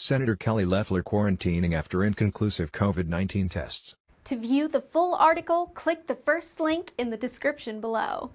Senator Kelly Loeffler quarantining after inconclusive COVID-19 tests. To view the full article, click the first link in the description below.